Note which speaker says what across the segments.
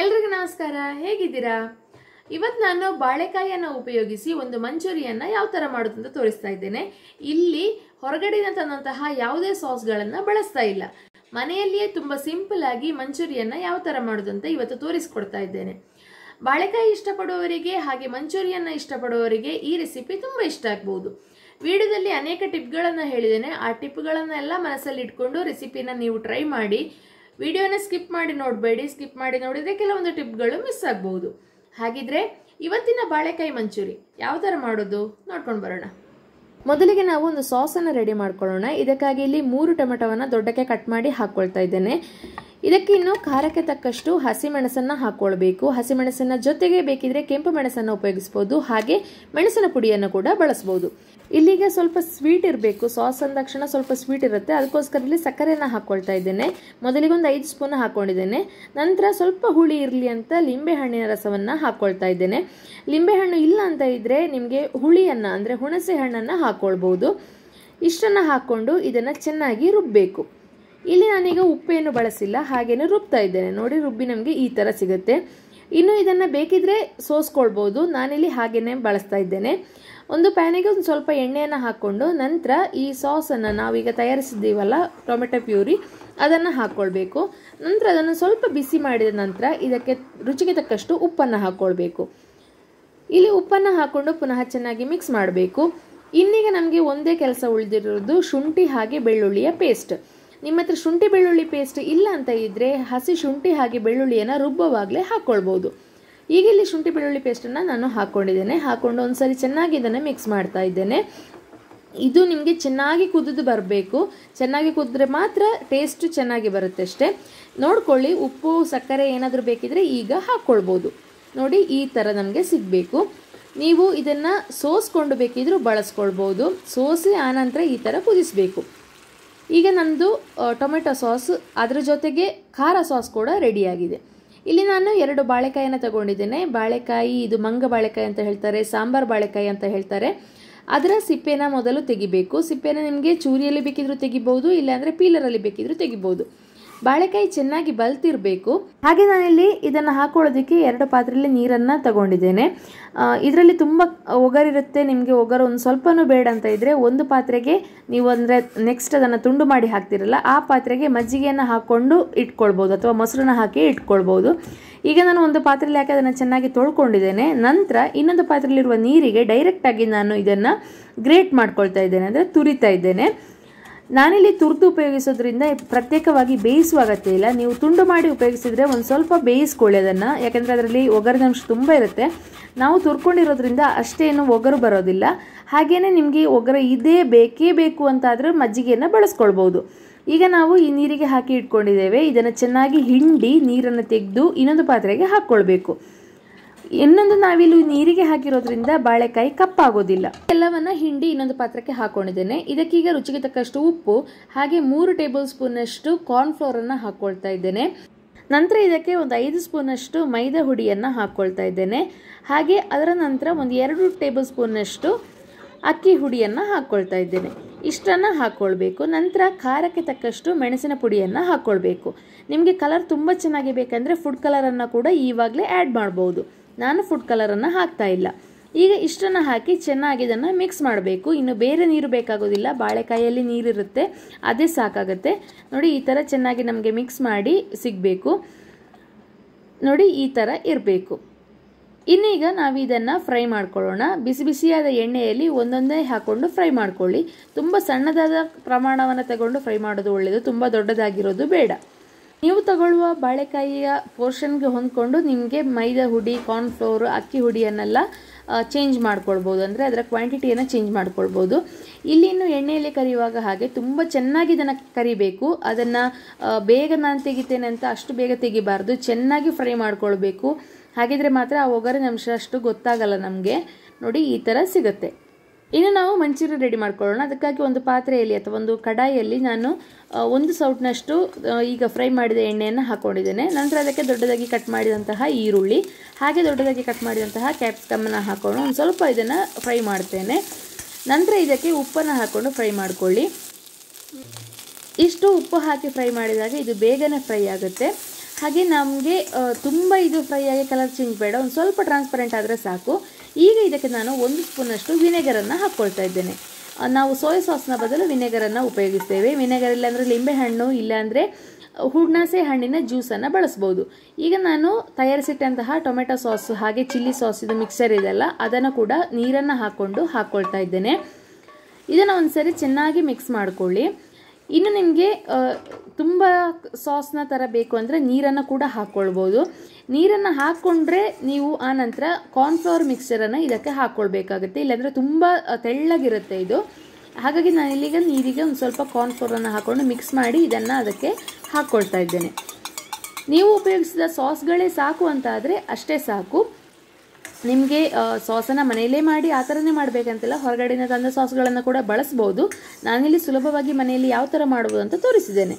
Speaker 1: ಎಲ್ರಿಗೂ ನಮಸ್ಕಾರ. ಹೇಗಿದ್ದೀರಾ? ಇವತ್ತು ನಾನು ಬಾಳೆಕಾಯಿಯನ್ನು ಉಪಯೋಗಿಸಿ ಒಂದು ಮಂಚೂರಿಯನ್ನು ಯಾವ ಥರ ಮಾಡೋದು ಅಂತ ತೋರಿಸ್ತಾ ಇದ್ದೇನೆ. ಇಲ್ಲಿ ಹೊರಗಡೆಯಿಂದ ತಂದಂತಹ ಯಾವುದೇ ಸಾಸ್ಗಳನ್ನು ಬಳಸ್ತಾ ಇಲ್ಲ. ಮನೆಯಲ್ಲಿಯೇ ತುಂಬ ಸಿಂಪಲ್ ಆಗಿ ಮಂಚೂರಿಯನ್ನ ಯಾವ ಥರ ಮಾಡೋದು ಅಂತ ಇವತ್ತು ತೋರಿಸ್ಕೊಡ್ತಾ ಇದ್ದೇನೆ. ಬಾಳೆಕಾಯಿ ಇಷ್ಟಪಡುವವರಿಗೆ ಹಾಗೆ ಮಂಚೂರಿಯನ್ನು ಇಷ್ಟಪಡುವವರಿಗೆ ಈ ರೆಸಿಪಿ ತುಂಬ ಇಷ್ಟ ಆಗ್ಬೋದು. ವಿಡಿಯೋದಲ್ಲಿ ಅನೇಕ ಟಿಪ್ಗಳನ್ನು ಹೇಳಿದ್ದೇನೆ. ಆ ಟಿಪ್ಗಳನ್ನೆಲ್ಲ ಮನಸ್ಸಲ್ಲಿ ಇಟ್ಕೊಂಡು ರೆಸಿಪಿನ ನೀವು ಟ್ರೈ ಮಾಡಿ. ವಿಡಿಯೋನ ಸ್ಕಿಪ್ ಮಾಡಿ ನೋಡಬೇಡಿ, ಸ್ಕಿಪ್ ಮಾಡಿ ನೋಡಿದರೆ ಕೆಲವೊಂದು ಟಿಪ್ಗಳು ಮಿಸ್ ಆಗ್ಬಹುದು. ಹಾಗಿದ್ರೆ ಇವತ್ತಿನ ಬಾಳೆಕಾಯಿ ಮಂಚೂರಿ ಯಾವ ಥರ ಮಾಡೋದು ನೋಡ್ಕೊಂಡು ಬರೋಣ. ಮೊದಲಿಗೆ ನಾವು ಒಂದು ಸಾಸನ್ನು ರೆಡಿ ಮಾಡ್ಕೊಳ್ಳೋಣ. ಇದಕ್ಕಾಗಿ ಇಲ್ಲಿ ಮೂರು ಟೊಮೆಟೊವನ್ನು ದೊಡ್ಡಕ್ಕೆ ಕಟ್ ಮಾಡಿ ಹಾಕ್ಕೊಳ್ತಾ ಇದ್ದೇನೆ. ಇದಕ್ಕೆ ಇನ್ನು ಖಾರಕ್ಕೆ ತಕ್ಕಷ್ಟು ಹಸಿಮೆಣಸನ್ನು ಹಾಕ್ಕೊಳ್ಬೇಕು. ಹಸಿಮೆಣಸನ್ನು ಜೊತೆಗೆ ಬೇಕಿದ್ರೆ ಕೆಂಪು ಮೆಣಸನ್ನು ಉಪಯೋಗಿಸ್ಬೋದು. ಹಾಗೆ ಮೆಣಸಿನ ಪುಡಿಯನ್ನು ಕೂಡ ಬಳಸ್ಬೋದು. ಇಲ್ಲಿಗ ಸ್ವಲ್ಪ ಸ್ವೀಟ್ ಇರಬೇಕು. ಸಾಸ್ ಅಂದ ತಕ್ಷಣ ಸ್ವಲ್ಪ ಸ್ವೀಟ್ ಇರುತ್ತೆ. ಅದಕ್ಕೋಸ್ಕರ ಇಲ್ಲಿ ಸಕ್ಕರೆಯನ್ನು ಹಾಕ್ಕೊಳ್ತಾ ಇದ್ದೇನೆ. ಮೊದಲಿಗೆ ಒಂದು ಐದು ಸ್ಪೂನ್ ಹಾಕ್ಕೊಂಡಿದ್ದೇನೆ ನಂತರ ಸ್ವಲ್ಪ ಹುಳಿ ಇರಲಿ ಅಂತ ಲಿಂಬೆ ಹಣ್ಣಿನ ರಸವನ್ನು ಹಾಕ್ಕೊಳ್ತಾ ಇದ್ದೇನೆ. ಲಿಂಬೆಹಣ್ಣು ಇಲ್ಲ ಅಂತ ಇದ್ರೆ ನಿಮಗೆ ಹುಳಿಯನ್ನು, ಅಂದರೆ ಹುಣಸೆ ಹಣ್ಣನ್ನು ಹಾಕ್ಕೊಳ್ಬೋದು ಇಷ್ಟನ್ನು ಹಾಕ್ಕೊಂಡು ಇದನ್ನು ಚೆನ್ನಾಗಿ ರುಬ್ಬಬೇಕು ಇಲ್ಲಿ ನಾನೀಗ ಉಪ್ಪೇನು ಬಳಸಿಲ್ಲ, ಹಾಗೇನೆ ರುಬ್ತಾ ಇದ್ದೇನೆ. ನೋಡಿ, ರುಬ್ಬಿ ನಮಗೆ ಈ ಥರ ಸಿಗುತ್ತೆ. ಇನ್ನು ಇದನ್ನು ಬೇಕಿದ್ರೆ ಸೋಸ್ಕೊಳ್ಬೋದು. ನಾನಿಲ್ಲಿ ಹಾಗೇನೆ ಬಳಸ್ತಾ ಇದ್ದೇನೆ. ಒಂದು ಪ್ಯಾನಿಗೆ ಒಂದು ಸ್ವಲ್ಪ ಎಣ್ಣೆಯನ್ನು ಹಾಕ್ಕೊಂಡು ನಂತರ ಈ ಸಾಸನ್ನು ನಾವೀಗ ತಯಾರಿಸಿದ್ದೀವಲ್ಲ, ಟೊಮೆಟೊ ಪ್ಯೂರಿ, ಅದನ್ನು ಹಾಕ್ಕೊಳ್ಬೇಕು ನಂತರ ಅದನ್ನು ಸ್ವಲ್ಪ ಬಿಸಿ ಮಾಡಿದ ನಂತರ ಇದಕ್ಕೆ ರುಚಿಗೆ ತಕ್ಕಷ್ಟು ಉಪ್ಪನ್ನು ಹಾಕ್ಕೊಳ್ಬೇಕು ಇಲ್ಲಿ ಉಪ್ಪನ್ನು ಹಾಕ್ಕೊಂಡು ಪುನಃ ಚೆನ್ನಾಗಿ ಮಿಕ್ಸ್ ಮಾಡಬೇಕು. ಇನ್ನೀಗ ನಮಗೆ ಒಂದೇ ಕೆಲಸ ಉಳಿದಿರೋದು ಶುಂಠಿ ಹಾಗೆ ಬೆಳ್ಳುಳ್ಳಿಯ ಪೇಸ್ಟ್ ನಿಮ್ಮ ಹತ್ರ ಶುಂಠಿ ಬೆಳ್ಳುಳ್ಳಿ ಪೇಸ್ಟ್ ಇಲ್ಲ ಅಂತ ಇದ್ದರೆ ಹಸಿ ಶುಂಠಿ ಹಾಗೆ ಬೆಳ್ಳುಳ್ಳಿಯನ್ನು ರುಬ್ಬವಾಗಲೇ ಹಾಕ್ಕೊಳ್ಬೋದು ಈಗ ಇಲ್ಲಿ ಶುಂಠಿ ಬೆಳ್ಳುಳ್ಳಿ ಪೇಸ್ಟನ್ನು ನಾನು ಹಾಕ್ಕೊಂಡಿದ್ದೇನೆ ಹಾಕ್ಕೊಂಡು ಒಂದ್ಸರಿ ಚೆನ್ನಾಗಿ ಇದನ್ನು ಮಿಕ್ಸ್ ಮಾಡ್ತಾ ಇದ್ದೇನೆ. ಇದು ನಿಮಗೆ ಚೆನ್ನಾಗಿ ಕುದಿದು ಬರಬೇಕು. ಚೆನ್ನಾಗಿ ಕುದಿದ್ರೆ ಮಾತ್ರ ಟೇಸ್ಟ್ ಚೆನ್ನಾಗಿ ಬರುತ್ತೆ ಅಷ್ಟೇ. ನೋಡ್ಕೊಳ್ಳಿ, ಉಪ್ಪು, ಸಕ್ಕರೆ ಏನಾದರೂ ಬೇಕಿದ್ರೆ ಈಗ ಹಾಕ್ಕೊಳ್ಬೋದು ನೋಡಿ, ಈ ಥರ ನಮಗೆ ಸಿಗಬೇಕು. ನೀವು ಇದನ್ನು ಸೋಸ್ಕೊಂಡು ಬೇಕಿದ್ರೂ ಬಳಸ್ಕೊಳ್ಬೋದು. ಸೋಸಿ ಆನಂತರ ಈ ಥರ ಕುದಿಸಬೇಕು. ಈಗ ನಂದು ಟೊಮೆಟೊ ಸಾಸ್, ಅದರ ಜೊತೆಗೆ ಖಾರ ಸಾಸ್ ಕೂಡ ರೆಡಿಯಾಗಿದೆ. ಇಲ್ಲಿ ನಾನು ಎರಡು ಬಾಳೆಕಾಯಿನ ತಗೊಂಡಿದ್ದೇನೆ. ಬಾಳೆಕಾಯಿ, ಇದು ಮಂಗ ಬಾಳೆಕಾಯಿ ಅಂತ ಹೇಳ್ತಾರೆ, ಸಾಂಬಾರ್ ಬಾಳೆಕಾಯಿ ಅಂತ ಹೇಳ್ತಾರೆ. ಅದರ ಸಿಪ್ಪೆನ ಮೊದಲು ತೆಗಿಬೇಕು. ಸಿಪ್ಪೆನ ನಿಮಗೆ ಚೂರಿಯಲ್ಲಿ ಬೇಕಿದ್ರೂ ತೆಗಿಬೋದು ಇಲ್ಲಾಂದರೆ ಪೀಲರಲ್ಲಿ ಬೇಕಿದ್ರೂ ತೆಗಿಬಹುದು. ಬಾಳೆಕಾಯಿ ಚೆನ್ನಾಗಿ ಬಲ್ತಿರಬೇಕು. ಹಾಗೆ ನಾನಿಲ್ಲಿ ಇದನ್ನು ಹಾಕೊಳ್ಳೋದಕ್ಕೆ ಎರಡು ಪಾತ್ರೆಯಲ್ಲಿ ನೀರನ್ನು ತಗೊಂಡಿದ್ದೇನೆ. ಇದರಲ್ಲಿ ತುಂಬ ಒಗರಿರುತ್ತೆ, ನಿಮಗೆ ಒಗರು ಒಂದು ಸ್ವಲ್ಪನೂ ಬೇಡ ಅಂತ ಇದ್ದರೆ ಒಂದು ಪಾತ್ರೆಗೆ ನೀವು ಅಂದರೆ ನೆಕ್ಸ್ಟ್ ಅದನ್ನು ತುಂಡು ಮಾಡಿ ಹಾಕ್ತಿರಲ್ಲ, ಆ ಪಾತ್ರೆಗೆ ಮಜ್ಜಿಗೆಯನ್ನು ಹಾಕ್ಕೊಂಡು ಇಟ್ಕೊಳ್ಬೋದು ಅಥವಾ ಮೊಸರನ್ನ ಹಾಕಿ ಇಟ್ಕೊಳ್ಬೋದು. ಈಗ ನಾನು ಒಂದು ಪಾತ್ರೆಯಲ್ಲಿ ಹಾಕಿ ಅದನ್ನು ಚೆನ್ನಾಗಿ ತೊಳ್ಕೊಂಡಿದ್ದೇನೆ. ನಂತರ ಇನ್ನೊಂದು ಪಾತ್ರೆಯಲ್ಲಿರುವ ನೀರಿಗೆ ಡೈರೆಕ್ಟಾಗಿ ನಾನು ಇದನ್ನು ಗ್ರೇಟ್ ಮಾಡ್ಕೊಳ್ತಾ ಇದ್ದೇನೆ, ಅಂದರೆ ತುರಿತಾ ಇದ್ದೇನೆ. ನಾನಿಲ್ಲಿ ತುರ್ದು ಉಪಯೋಗಿಸೋದ್ರಿಂದ ಪ್ರತ್ಯೇಕವಾಗಿ ಬೇಯಿಸುವ ಅಗತ್ಯ ಇಲ್ಲ. ನೀವು ತುಂಡು ಮಾಡಿ ಉಪಯೋಗಿಸಿದ್ರೆ ಒಂದು ಸ್ವಲ್ಪ ಬೇಯಿಸ್ಕೊಳ್ಳಿ ಅದನ್ನು. ಯಾಕೆಂದರೆ ಅದರಲ್ಲಿ ಒಗರಿನ ಅಂಶ ತುಂಬ ಇರುತ್ತೆ. ನಾವು ತುರ್ಕೊಂಡಿರೋದ್ರಿಂದ ಅಷ್ಟೇನು ಒಗರು ಬರೋದಿಲ್ಲ. ಹಾಗೆಯೇ ನಿಮಗೆ ಒಗ್ಗರ ಇದೇ ಬೇಕೇ ಬೇಕು ಅಂತಾದರೆ ಮಜ್ಜಿಗೆಯನ್ನು ಬಳಸ್ಕೊಳ್ಬೋದು ಈಗ ನಾವು ಈ ನೀರಿಗೆ ಹಾಕಿ ಇಟ್ಕೊಂಡಿದ್ದೇವೆ. ಇದನ್ನು ಚೆನ್ನಾಗಿ ಹಿಂಡಿ ನೀರನ್ನು ತೆಗೆದು ಇನ್ನೊಂದು ಪಾತ್ರೆಗೆ ಹಾಕ್ಕೊಳ್ಬೇಕು. ಇನ್ನೊಂದು ನಾವಿಲ್ಲಿ ನೀರಿಗೆ ಹಾಕಿರೋದ್ರಿಂದ ಬಾಳೆಕಾಯಿ ಕಪ್ಪಾಗೋದಿಲ್ಲ. ಎಲ್ಲವನ್ನ ಹಿಂಡಿ ಇನ್ನೊಂದು ಪಾತ್ರಕ್ಕೆ ಹಾಕೊಂಡಿದ್ದೇನೆ. ಇದಕ್ಕೀಗ ರುಚಿಗೆ ತಕ್ಕಷ್ಟು ಉಪ್ಪು, ಹಾಗೆ ಮೂರು ಟೇಬಲ್ ಸ್ಪೂನಷ್ಟು ಕಾರ್ನ್ಫ್ಲೋರ್ ಅನ್ನ ಹಾಕೊಳ್ತಾ ಇದ್ದೇನೆ. ನಂತರ ಇದಕ್ಕೆ ಒಂದು ಐದು ಸ್ಪೂನಷ್ಟು ಮೈದಾ ಹುಡಿಯನ್ನು ಹಾಕ್ಕೊಳ್ತಾ ಇದ್ದೇನೆ. ಹಾಗೆ ಅದರ ನಂತರ ಒಂದು ಎರಡು ಟೇಬಲ್ ಸ್ಪೂನಷ್ಟು ಅಕ್ಕಿ ಹುಡಿಯನ್ನು ಹಾಕ್ಕೊಳ್ತಾ ಇದ್ದೇನೆ. ಇಷ್ಟನ್ನು ಹಾಕ್ಕೊಳ್ಬೇಕು ನಂತರ ಖಾರಕ್ಕೆ ತಕ್ಕಷ್ಟು ಮೆಣಸಿನ ಪುಡಿಯನ್ನು ಹಾಕ್ಕೊಳ್ಬೇಕು ನಿಮಗೆ ಕಲರ್ ತುಂಬ ಚೆನ್ನಾಗಿ ಬೇಕಂದರೆ ಫುಡ್ ಕಲರನ್ನು ಕೂಡ ಈವಾಗಲೇ ಆ್ಯಡ್ ಮಾಡ್ಬೋದು. ನಾನು ಫುಡ್ ಕಲರನ್ನು ಹಾಕ್ತಾ ಇಲ್ಲ. ಈಗ ಇಷ್ಟನ್ನು ಹಾಕಿ ಚೆನ್ನಾಗಿ ಇದನ್ನು ಮಿಕ್ಸ್ ಮಾಡಬೇಕು. ಇನ್ನು ಬೇರೆ ನೀರು ಬೇಕಾಗೋದಿಲ್ಲ. ಬಾಳೆಕಾಯಲ್ಲಿ ನೀರಿರುತ್ತೆ. ಅದೇ ಸಾಕಾಗುತ್ತೆ. ನೋಡಿ, ಈ ಥರ ಚೆನ್ನಾಗಿ ನಮಗೆ ಮಿಕ್ಸ್ ಮಾಡಿ ಸಿಗಬೇಕು. ನೋಡಿ, ಈ ಥರ ಇರಬೇಕು. ಇನ್ನೀಗ ನಾವು ಇದನ್ನು ಫ್ರೈ ಮಾಡ್ಕೊಳ್ಳೋಣ. ಬಿಸಿ ಬಿಸಿಯಾದ ಎಣ್ಣೆಯಲ್ಲಿ ಒಂದೊಂದೇ ಹಾಕ್ಕೊಂಡು ಫ್ರೈ ಮಾಡ್ಕೊಳ್ಳಿ. ತುಂಬ ಸಣ್ಣದಾದ ಪ್ರಮಾಣವನ್ನು ತಗೊಂಡು ಫ್ರೈ ಮಾಡೋದು ಒಳ್ಳೆಯದು ತುಂಬ ದೊಡ್ಡದಾಗಿರೋದು ಬೇಡ. ನೀವು ತಗೊಳ್ಳುವ ಬಾಳೆಕಾಯಿಯ ಪೋರ್ಷನ್ಗೆ ಹೊಂದ್ಕೊಂಡು ನಿಮಗೆ ಮೈದಾ ಹುಡಿ ಕಾರ್ನ್ಫ್ಲೋರ್ ಅಕ್ಕಿ ಹುಡಿಯನ್ನೆಲ್ಲ ಚೇಂಜ್ ಮಾಡ್ಕೊಳ್ಬೋದು. ಅಂದರೆ ಅದರ ಕ್ವಾಂಟಿಟಿಯನ್ನು ಚೇಂಜ್ ಮಾಡ್ಕೊಳ್ಬೋದು. ಇಲ್ಲಿ ಇನ್ನು ಎಣ್ಣೆಯಲ್ಲಿ ಕರಿಯುವಾಗ ಹಾಗೆ ತುಂಬ ಚೆನ್ನಾಗಿ ಇದನ್ನು ಕರಿಬೇಕು. ಅದನ್ನು ಬೇಗ ನಾನು ತೆಗಿತೇನೆ ಅಂತ ಅಷ್ಟು ಬೇಗ ತೆಗಿಬಾರ್ದು. ಚೆನ್ನಾಗಿ ಫ್ರೈ ಮಾಡ್ಕೊಳ್ಬೇಕು. ಹಾಗಿದ್ರೆ ಮಾತ್ರ ಆ ಒಗ್ಗರಣೆ ಅಂಶ ಅಷ್ಟು ಗೊತ್ತಾಗಲ್ಲ ನಮಗೆ. ನೋಡಿ, ಈ ಥರ ಸಿಗುತ್ತೆ. ಇನ್ನು ನಾವು ಮಂಚೂರಿ ರೆಡಿ ಮಾಡ್ಕೊಳ್ಳೋಣ. ಅದಕ್ಕಾಗಿ ಒಂದು ಪಾತ್ರೆಯಲ್ಲಿ ಅಥವಾ ಒಂದು ಕಡಾಯಿಯಲ್ಲಿ ನಾನು ಒಂದು ಸೌಟ್ನಷ್ಟು ಈಗ ಫ್ರೈ ಮಾಡಿದ ಎಣ್ಣೆಯನ್ನು ಹಾಕ್ಕೊಂಡಿದ್ದೇನೆ ನಂತರ ಅದಕ್ಕೆ ದೊಡ್ಡದಾಗಿ ಕಟ್ ಮಾಡಿದಂತಹ ಈರುಳ್ಳಿ, ಹಾಗೆ ದೊಡ್ಡದಾಗಿ ಕಟ್ ಮಾಡಿದಂತಹ ಕ್ಯಾಪ್ಸಿಕಮ್ಮನ್ನು ಹಾಕ್ಕೊಂಡು ಒಂದು ಸ್ವಲ್ಪ ಇದನ್ನು ಫ್ರೈ ಮಾಡ್ತೇನೆ. ನಂತರ ಇದಕ್ಕೆ ಉಪ್ಪನ್ನು ಹಾಕ್ಕೊಂಡು ಫ್ರೈ ಮಾಡಿಕೊಳ್ಳಿ. ಇಷ್ಟು ಉಪ್ಪು ಹಾಕಿ ಫ್ರೈ ಮಾಡಿದಾಗ ಇದು ಬೇಗನೆ ಫ್ರೈ ಆಗುತ್ತೆ. ಹಾಗೆ ನಮಗೆ ತುಂಬ ಇದು ಫ್ರೈ ಆಗಿ ಕಲರ್ ಚೇಂಜ್ ಬೇಡ. ಒಂದು ಸ್ವಲ್ಪ ಟ್ರಾನ್ಸ್ಪರೆಂಟ್ ಆದರೆ ಸಾಕು. ಈಗ ಇದಕ್ಕೆ ನಾನು ಒಂದು ಸ್ಪೂನಷ್ಟು ವಿನೆಗರನ್ನು ಹಾಕ್ಕೊಳ್ತಾ ಇದ್ದೇನೆ. ನಾವು ಸೋಯಾ ಸಾಸ್ನ ಬದಲು ವಿನೆಗರನ್ನು ಉಪಯೋಗಿಸ್ತೇವೆ. ವಿನೆಗರ್ ಇಲ್ಲಾಂದರೆ ಲಿಂಬೆಹಣ್ಣು ಇಲ್ಲಾಂದರೆ ಹುಣಸೆ ಹಣ್ಣಿನ ಜ್ಯೂಸನ್ನು ಬಳಸ್ಬೋದು. ಈಗ ನಾನು ತಯಾರಿಸಿಟ್ಟಂತಹ ಟೊಮೆಟೊ ಸಾಸ್, ಹಾಗೆ ಚಿಲ್ಲಿ ಸಾಸ್, ಇದು ಮಿಕ್ಸರ್ ಇದೆಲ್ಲ, ಅದನ್ನು ಕೂಡ ನೀರನ್ನು ಹಾಕ್ಕೊಂಡು ಹಾಕ್ಕೊಳ್ತಾ ಇದ್ದೇನೆ. ಇದನ್ನು ಒಂದ್ಸರಿ ಚೆನ್ನಾಗಿ ಮಿಕ್ಸ್ ಮಾಡ್ಕೊಳ್ಳಿ. ಇನ್ನು ನಿಮಗೆ ತುಂಬ ಸಾಸ್ನ ಥರ ಬೇಕು ಅಂದರೆ ನೀರನ್ನು ಕೂಡ ಹಾಕ್ಕೊಳ್ಬೋದು ನೀರನ್ನು ಹಾಕ್ಕೊಂಡ್ರೆ ನೀವು ಆ ನಂತರ ಕಾರ್ನ್ಫ್ಲವರ್ ಮಿಕ್ಸ್ಚರನ್ನು ಇದಕ್ಕೆ ಹಾಕ್ಕೊಳ್ಬೇಕಾಗುತ್ತೆ ಇಲ್ಲಾಂದರೆ ತುಂಬ ತೆಳ್ಳಗಿರುತ್ತೆ ಇದು. ಹಾಗಾಗಿ ನಾನು ಇಲ್ಲಿಗ, ನೀರಿಗೆ ಒಂದು ಸ್ವಲ್ಪ ಕಾರ್ನ್ಫ್ಲವರನ್ನು ಹಾಕ್ಕೊಂಡು ಮಿಕ್ಸ್ ಮಾಡಿ ಇದನ್ನು ಅದಕ್ಕೆ ಹಾಕ್ಕೊಳ್ತಾ ಇದ್ದೇನೆ. ನೀವು ಉಪಯೋಗಿಸಿದ ಸಾಸ್ಗಳೇ ಸಾಕು ಅಂತ ಆದರೆ ಅಷ್ಟೇ ಸಾಕು. ನಿಮಗೆ ಸಾಸನ್ನು ಮನೆಯಲ್ಲೇ ಮಾಡಿ ಆ ಥರನೇ ಮಾಡಬೇಕಂತಿಲ್ಲ, ಹೊರಗಡೆಯಿಂದ ತಂದ ಸಾಸ್ಗಳನ್ನು ಕೂಡ ಬಳಸ್ಬೋದು. ನಾನಿಲ್ಲಿ ಸುಲಭವಾಗಿ ಮನೆಯಲ್ಲಿ ಯಾವ ಥರ ಮಾಡ್ಬೋದು ಅಂತ ತೋರಿಸಿದ್ದೇನೆ.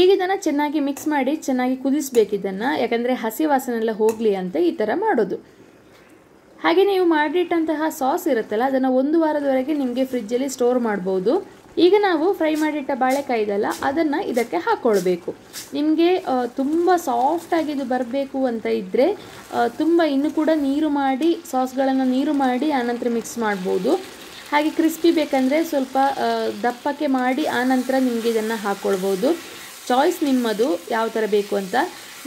Speaker 1: ಈಗ ಇದನ್ನು ಚೆನ್ನಾಗಿ ಮಿಕ್ಸ್ ಮಾಡಿ, ಚೆನ್ನಾಗಿ ಕುದಿಸ್ಬೇಕು ಇದನ್ನು ಯಾಕಂದರೆ ಹಸಿ ವಾಸನೆ ಎಲ್ಲ ಹೋಗಲಿ ಅಂತ ಈ ಥರ ಮಾಡೋದು. ಹಾಗೆ ನೀವು ಮಾಡಿಟ್ಟಂತಹ ಸಾಸ್ ಇರುತ್ತಲ್ಲ, ಅದನ್ನು ಒಂದು ವಾರದವರೆಗೆ ನಿಮಗೆ ಫ್ರಿಜ್ಜಲ್ಲಿ ಸ್ಟೋರ್ ಮಾಡ್ಬೋದು. ಈಗ ನಾವು ಫ್ರೈ ಮಾಡಿಟ್ಟ ಬಾಳೆಕಾಯಿ ಇದೆಲ್ಲ ಅದನ್ನು ಇದಕ್ಕೆ ಹಾಕ್ಕೊಳ್ಬೇಕು ನಿಮಗೆ ತುಂಬ ಸಾಫ್ಟಾಗಿ ಇದು ಬರಬೇಕು ಅಂತ ಇದ್ದರೆ ತುಂಬ ಇನ್ನು ಕೂಡ ನೀರು ಮಾಡಿ, ಸಾಸ್ಗಳನ್ನು ನೀರು ಮಾಡಿ, ಆನಂತರ ಮಿಕ್ಸ್ ಮಾಡ್ಬೋದು. ಹಾಗೆ ಕ್ರಿಸ್ಪಿ ಬೇಕಂದರೆ ಸ್ವಲ್ಪ ದಪ್ಪಕ್ಕೆ ಮಾಡಿ, ಆನಂತರ ನಿಮಗೆ ಇದನ್ನು ಹಾಕ್ಕೊಳ್ಬೋದು ಚಾಯ್ಸ್ ನಿಮ್ಮದು ಯಾವ ಥರ ಬೇಕು ಅಂತ.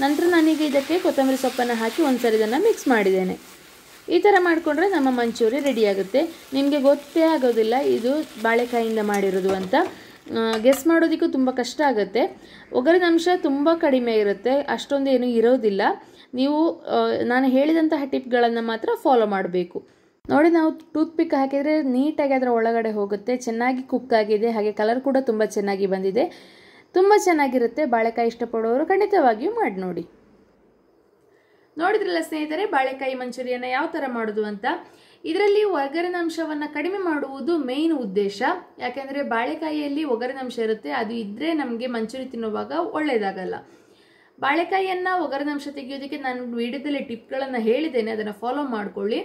Speaker 1: ನಂತರ ನನಗೆ ಇದಕ್ಕೆ ಕೊತ್ತಂಬರಿ ಸೊಪ್ಪನ್ನು ಹಾಕಿ ಒಂದ್ಸರಿ ಇದನ್ನು ಮಿಕ್ಸ್ ಮಾಡಿದ್ದೇನೆ. ಈ ಥರ ಮಾಡಿಕೊಂಡ್ರೆ ನಮ್ಮ ಮಂಚೂರಿ ರೆಡಿಯಾಗುತ್ತೆ ನಿಮಗೆ ಗೊತ್ತೇ ಆಗೋದಿಲ್ಲ, ಇದು ಬಾಳೆಕಾಯಿಂದ ಮಾಡಿರೋದು ಅಂತ. ಗೆಸ್ ಮಾಡೋದಕ್ಕೂ ತುಂಬ ಕಷ್ಟ ಆಗುತ್ತೆ. ಒಗ್ಗರಣೆ ಅಂಶ ತುಂಬ ಕಡಿಮೆ ಇರುತ್ತೆ, ಅಷ್ಟೊಂದು ಏನು ಇರೋದಿಲ್ಲ. ನೀವು ನಾನು ಹೇಳಿದಂತಹ ಟಿಪ್ಗಳನ್ನು ಮಾತ್ರ ಫಾಲೋ ಮಾಡಬೇಕು. ನೋಡಿ, ನಾವು ಟೂತ್ ಪಿಕ್ ಹಾಕಿದರೆ ನೀಟಾಗಿ ಅದರ ಒಳಗಡೆ ಹೋಗುತ್ತೆ, ಚೆನ್ನಾಗಿ ಕುಕ್ ಆಗಿದೆ, ಹಾಗೆ ಕಲರ್ ಕೂಡ ತುಂಬ ಚೆನ್ನಾಗಿ ಬಂದಿದೆ. ತುಂಬ ಚೆನ್ನಾಗಿರುತ್ತೆ, ಬಾಳೆಕಾಯಿ ಇಷ್ಟಪಡೋರು ಖಂಡಿತವಾಗಿಯೂ ಮಾಡಿ ನೋಡಿ ನೋಡಿದ್ರಲ್ಲ ಸ್ನೇಹಿತರೆ, ಬಾಳೆಕಾಯಿ ಮಂಚೂರಿಯನ್ನು ಯಾವ ಥರ ಮಾಡೋದು ಅಂತ? ಇದರಲ್ಲಿ ಒಗರಿನ ಅಂಶವನ್ನು ಕಡಿಮೆ ಮಾಡುವುದು ಮೇನ್ ಉದ್ದೇಶ. ಯಾಕೆಂದರೆ ಬಾಳೆಕಾಯಿಯಲ್ಲಿ ಒಗರಿನ ಅಂಶ ಇರುತ್ತೆ, ಅದು ಇದ್ದರೆ ನಮಗೆ ಮಂಚೂರಿ ತಿನ್ನುವಾಗ ಒಳ್ಳೆಯದಾಗಲ್ಲ ಬಾಳೆಕಾಯಿಯನ್ನು ಒಗರಿನ ಅಂಶ ತೆಗೆಯೋದಕ್ಕೆ ನಾನು ವಿಡಿಯೋದಲ್ಲಿ ಟಿಪ್ಗಳನ್ನು ಹೇಳಿದ್ದೇನೆ, ಅದನ್ನು ಫಾಲೋ ಮಾಡಿಕೊಳ್ಳಿ.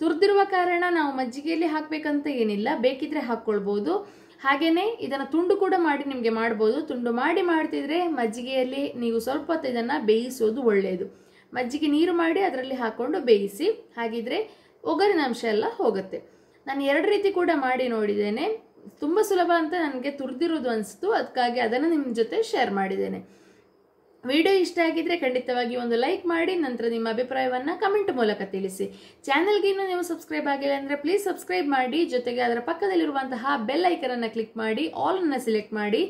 Speaker 1: ತುರಿದಿರುವ ಕಾರಣ ನಾವು ಮಜ್ಜಿಗೆಯಲ್ಲಿ ಹಾಕಬೇಕಂತ ಏನಿಲ್ಲ, ಬೇಕಿದ್ರೆ ಹಾಕ್ಕೊಳ್ಬೋದು. ಹಾಗೆಯೇ ಇದನ್ನು ತುಂಡು ಕೂಡ ಮಾಡಿ ನಿಮಗೆ ಮಾಡ್ಬೋದು. ತುಂಡು ಮಾಡಿ ಮಾಡ್ತಿದ್ರೆ ಮಜ್ಜಿಗೆಯಲ್ಲಿ ನೀವು ಸ್ವಲ್ಪ ಹೊತ್ತು ಇದನ್ನು ಬೇಯಿಸೋದು ಒಳ್ಳೆಯದು ಮಜ್ಜಿಗೆ ನೀರು ಮಾಡಿ ಅದರಲ್ಲಿ ಹಾಕ್ಕೊಂಡು ಬೇಯಿಸಿ, ಹಾಗಿದ್ರೆ ಒಗರಿನ ಅಂಶ ಎಲ್ಲ ಹೋಗುತ್ತೆ. ನಾನು ಎರಡು ರೀತಿ ಕೂಡ ಮಾಡಿ ನೋಡಿದ್ದೇನೆ. ತುಂಬ ಸುಲಭ ಅಂತ ನನಗೆ ತುರಿದಿರೋದು ಅನಿಸ್ತು. ಅದಕ್ಕಾಗಿ ಅದನ್ನು ನಿಮ್ಮ ಜೊತೆ ಶೇರ್ ಮಾಡಿದ್ದೇನೆ. ವಿಡಿಯೋ ಇಷ್ಟ ಆಗಿದ್ರೆ ಖಂಡಿತವಾಗಿ ಒಂದು ಲೈಕ್ ಮಾಡಿ, ನಂತರ ನಿಮ್ಮ ಅಭಿಪ್ರಾಯವನ್ನು ಕಮೆಂಟ್ ಮೂಲಕ ತಿಳಿಸಿ. ಚಾನಲ್ಗೆ ಇನ್ನೂ ನೀವು ಸಬ್ಸ್ಕ್ರೈಬ್ ಆಗಿಲ್ಲ ಅಂದರೆ ಪ್ಲೀಸ್ ಸಬ್ಸ್ಕ್ರೈಬ್ ಮಾಡಿ, ಜೊತೆಗೆ ಅದರ ಪಕ್ಕದಲ್ಲಿರುವಂತಹ ಬೆಲ್ ಐಕನನ್ನು ಕ್ಲಿಕ್ ಮಾಡಿ ಆಲನ್ನು ಸೆಲೆಕ್ಟ್ ಮಾಡಿ.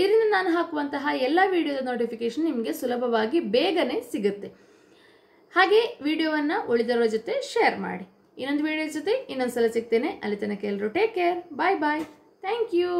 Speaker 1: ಇದರಿಂದ ನಾನು ಹಾಕುವಂತಹ ಎಲ್ಲ ವಿಡಿಯೋದ ನೋಟಿಫಿಕೇಶನ್ ನಿಮಗೆ ಸುಲಭವಾಗಿ ಬೇಗನೆ ಸಿಗುತ್ತೆ. ಹಾಗೆ ವಿಡಿಯೋವನ್ನು ಉಳಿದವರ ಜೊತೆ ಶೇರ್ ಮಾಡಿ. ಇನ್ನೊಂದು ವಿಡಿಯೋ ಜೊತೆ ಇನ್ನೊಂದು ಸಲ ಸಿಗ್ತೇನೆ. ಅಲ್ಲಿ ತನಕ ಎಲ್ಲರೂ take care bye bye thank you